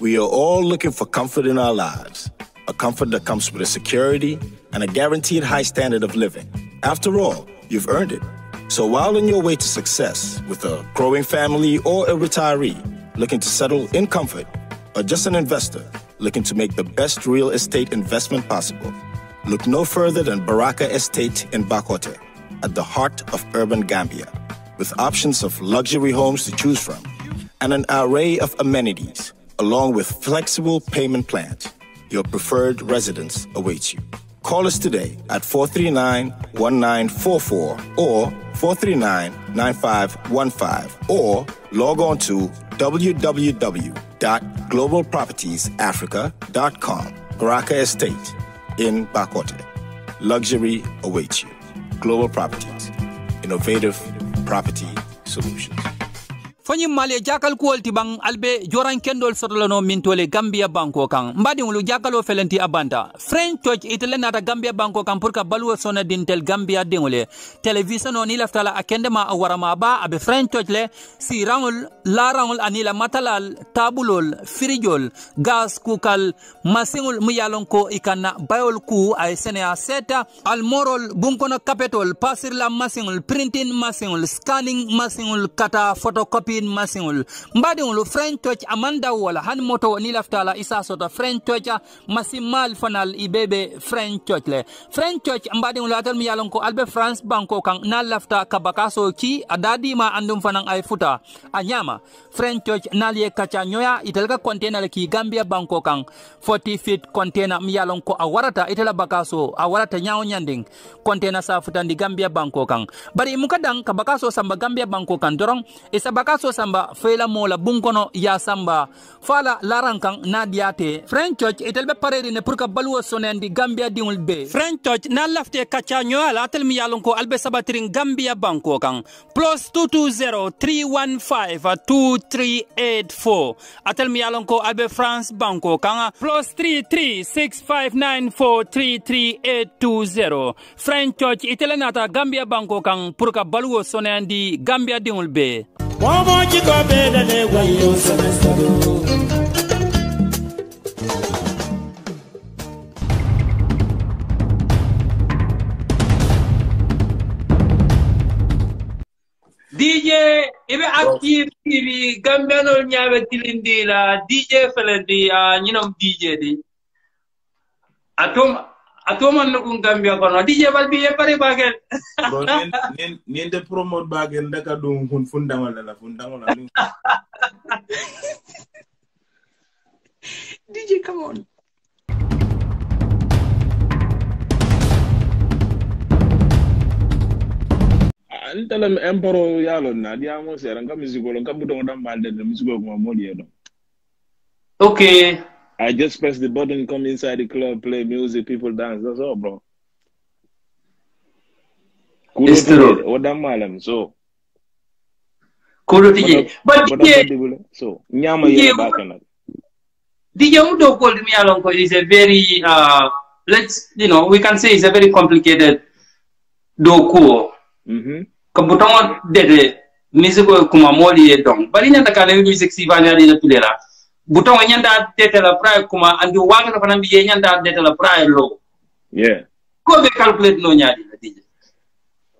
We are all looking for comfort in our lives, a comfort that comes with a security and a guaranteed high standard of living. After all, you've earned it. So while on your way to success with a growing family or a retiree looking to settle in comfort, or just an investor looking to make the best real estate investment possible, look no further than Baraka Estate in Bakote, at the heart of urban Gambia, with options of luxury homes to choose from and an array of amenities, along with flexible payment plans. Your preferred residence awaits you. Call us today at 439 1944 or 439 9515 or log on to www.globalpropertiesafrica.com. Baraka Estate in Bakote. Luxury awaits you. Global Properties. Innovative property solutions. foñim male jakal kuwol ti ɓan albe joran kendol sotolano min gambia banko kan mbadiŋolu jakalo felenti abanta. French church itele nata gambia banko kan pour ka baluwo sona dintel gambia diŋo le télévision o ni laftala a kendema a warama ba abe french church le siraŋol laraŋol ani la matalal tabulol firijol gas kukal masiŋol mu ko i bayol ku a ye seneya seta almorol bunkono kapetol pasirla masiŋol printing masiŋol scanning masiŋol kata photocopy in masiŋol mbadiŋolu french church amanda wala hani moto ni laftala isa sota french church masimal fanal ibebe french church le. French church mbadiŋolu atal mi yalon ko albe france banko kan na lafta kabakaso ki adadima andum fanan ay futa a nyama french church nal ye kacha nyoya container le ki gambia banko kan 40 feet container mi yalon ko a warata itala bakaso a warata nyawo nyanding. Container sa futandi gambia banko kan bari mukadan kabakaso samba gambia banko kan dorong isa bakaso so samba fela mola bunkono ya samba fala laran na diate french church itel be pareri ne pour balwo sonendi gambia dingul be. French church na lafte kacha nyoala atel mi yalon ko albe sabatirin gambia banko kan plus 220 315 2384 atel mi yalon ko albe france banko kan plus 3365943380 french church itel nata gambia banko kan pour balwo sonendi gambia dingul be DJ ibe aktir TV gambenol ñaabe tilindi DJ felendi a ñinom DJ di. Atum atoman no kun gambia kono. DJ bal bi e pare bagen. Bro nin nin nin de promote bagen ndaka dum kun fundangal la fundangal la DJ come on. Antala emporo yalo na dia mo sera ngam musico lo ngam do dam balde de musico ko mo di do okay I just press the button, come inside the club, play music, people dance. That's all, bro. It's true. that malam, so. kudo DJ but But DJ so nyama Yeah, ye back na. DJ Udo called me along because it's a very, uh, let's, you know, we can say it's a very complicated doku. Mhm. Kabutongo dede music kuma moli e dong. Bari nyanda kale music si banya di na Butongo nyanda dete la prae kuma andi wanga na panambi ye nyanda dete la prae lo. Yeah. Ko be calculate no nyadi la DJ.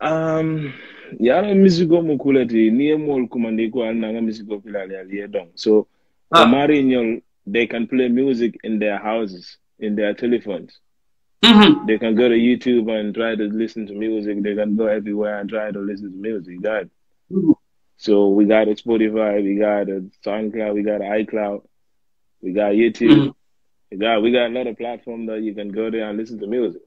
Um yara musico mo kulati ni mol kumandi ko alna nga musico filali ali dong. So Ah. the Marinyol they can play music in their houses, in their telephones. Mhm. They can go to YouTube and try to listen to music. They can go everywhere and try to listen to music. Got it? Mhm. So we got a Spotify, we got a SoundCloud, we got iCloud, we got YouTube. Mhm. We got we got a lot of platforms that you can go there and listen to music.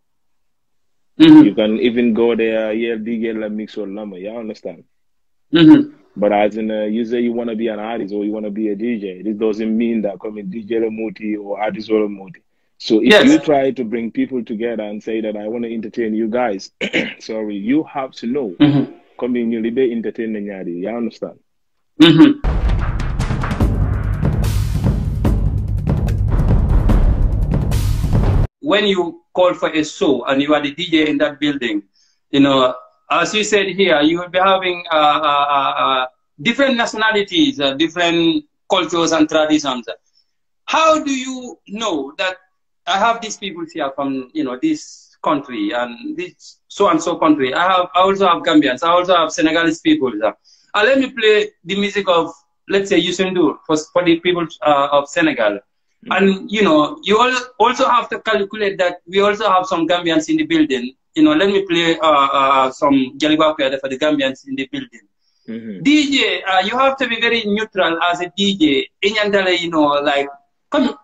Mhm. You can even go there, yeah, DJ la mix or lama. You understand? Mhm. But as in, uh, you say you want to be an artist or you want to be a DJ, this doesn't mean that coming DJ Lamuti or artist Lamuti. So if Yes. you try to bring people together and say that I want to entertain you guys, sorry, you have to know Mhm. coming you yadi. You understand? Mhm. When you call for a show and you are the DJ in that building, you know, as you said here, you will be having uh, uh, uh, uh, different nationalities, uh, different cultures and traditions. how do you know that I have these people here from you know this country and this so and so country? I have I also have Gambians. I also have Senegalese people. Let me play the music of let's say Youssou for for the people uh, of Senegal. And you know, you also have to calculate that we also have some Gambians in the building. You know, let me play uh, uh, some Jaliba for the Gambians in the building. Mhm. DJ, uh, you have to be very neutral as a DJ. Inyandala, you know, like, come,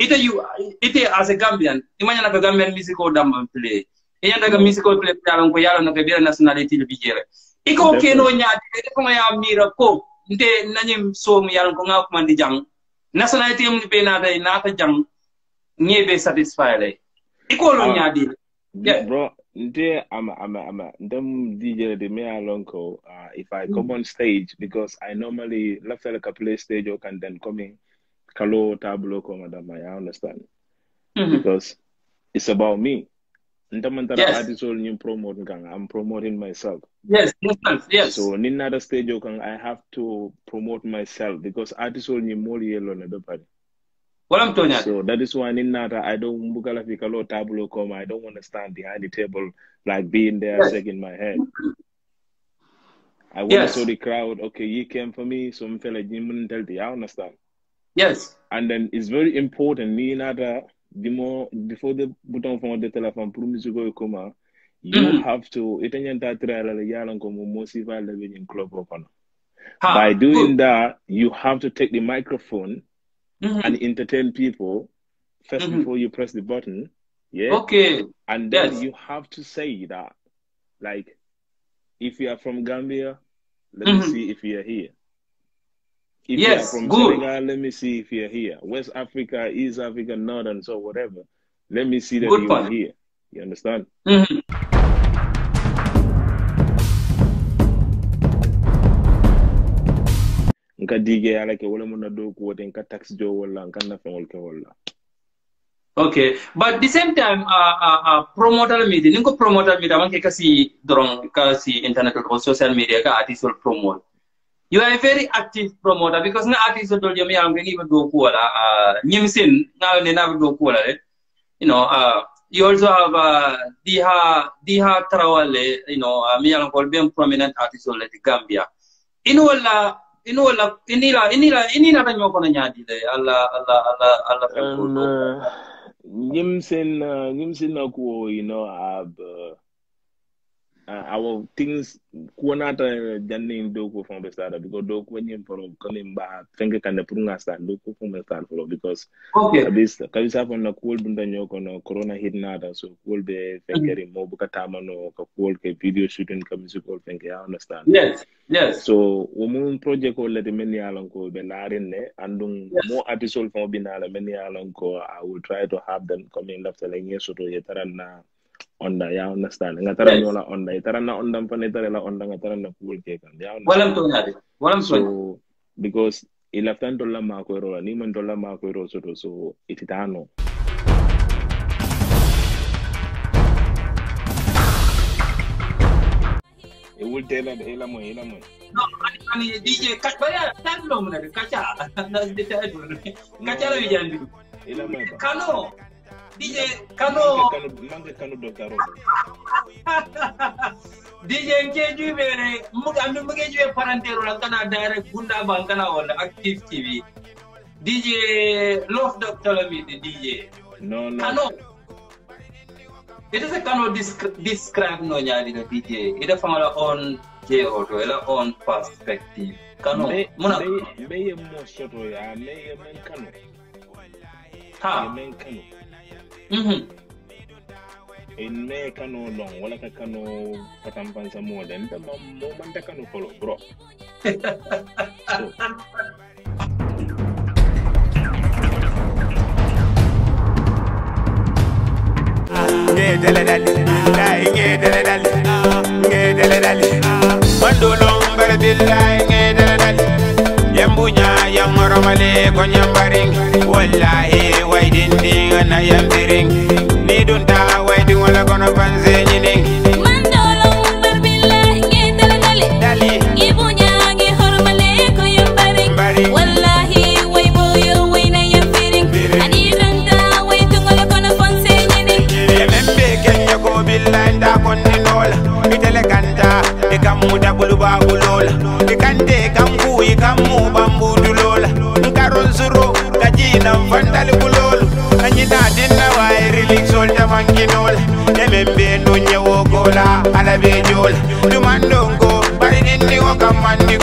ite you, ite as a Gambian, imanya na Gambian musical damba play. Inyanda musical play yalo ko yalo na kabira nationality le bijere. Iko okay no nyati, ite ko ya mira ko, nte nanyim so mu yalo ko nga kuma di jang. Nationality mu be na dai na ta jang, nye be satisfy le. Iko lo Ah. Bro, nte I'm a, I'm a, I'm a, them DJ de me alonko. Uh, if I come on stage because I normally left like a play stage or can then come in, kalo tablo ko madam. I understand Mhm. because it's about me. Ntamantara Yes. artist all new promoting kang. I'm promoting myself. Yes, yes, yes. So in another stage kang I have to promote myself because artist all new more yellow na dopari. Walam to nyadi. So that is why in Nata, I don't bukala fikalo tablo koma. I don't want to stand behind the table like being there Yes. shaking my head. I want Yes. to show the crowd, okay, you came for me, so I'm feeling like I understand. Yes. And then it's very important. Ni Nata, the more before the button from the telephone, pour musical koma, you Mhm. have to itanya tatra la yalan komo mosiva level in club open. By doing that, you have to take the microphone Mhm. and entertain people 1st Mhm. before you press the button. Yeah. Okay. And then Yes. you have to say that, like, if you are from Gambia, let me Mhm. see if you are here. If Yes, from good. Senegal, let me see if you're here. West Africa, East Africa, Northern, so whatever. Let me see that Good you point. are here. You understand? Mhm. Nka DJ ala ke wala muna do ko nka tax jo wala nka na fengol ke wala. Okay. But the same time, uh, uh, uh, promoter media, ninko promoter media, man kasi dorong kasi internet or social media ka artist will promote. You are a very active promoter because na artist will jami ang ngi ba do ko wala uh, nyimsin na ne na do ko eh. You know, uh, you also have uh, Diha Diha Tarawale, you know, uh, ang called being prominent artist will the Gambia. Inu wala inu wala inila inila inila tanyo ko na nyadi de alla alla alla alla Um, uh, Nimsin, uh, Nimsin na ko, you know, have, uh, uh, our things kuonata uh, janning doko from the start because you from coming back think can the prunga start doko from the start follow because Okay. kabis kabis hapo na cool bunda nyoko no corona hit nada so cool be fengeri mo mm-hmm. buka tama no ka cool ke video shooting ka music cool fengeri I understand Yes, yes. so womun project ko lede men yalan be larin ne andung um, Yes. mo artisol fo binala men yalan I will try to have them coming left like yeso to yetaran na onda ya understand nga tara Yes. nyola onda tara na onda mpa tara la onda nga tara na cool ke kan ya Walam to nyadi. Walam so because ilaftan dolla ma ko ro ni man dolla ma ko ro so so ititano e wul tela ela mo ela mo No, ani ani DJ kat baya tan lo mo na kacha Nas de ta adu. Kaca la wijan di. ela mo ba Kano. DJ Kano. kanu manke kanu do karo DJ nke jubere mu andu mu ke jube parantero la kana direct bunda ban kana wala active TV. DJ Love Doctor Lami di DJ. no no Kano. Ito sa Kano disc- describe no nyadi na DJ. Ito fangala on jero to ila on perspective. Kano. me Muna. me me ye mo soto ya me ye men kanu ye Ha. men kanu Mhm. in me kanu long wala ka kanu patampansa mo den da mo mo man da kanu follow bro. So ngedele dali billahi ngedele dali ngedele dali mandulong bare billahi ngedele dali yambunya yamoromale ko nyambaring wallahi waydindi na yambiring vakulola ndikandeka mbuyi kamuba mbudulola nkaronzuro kajina mfandalikulolo anyinadinawairilisolta mankinola emembenu nyewokola alabejola dumandongo baridindiwo kammandi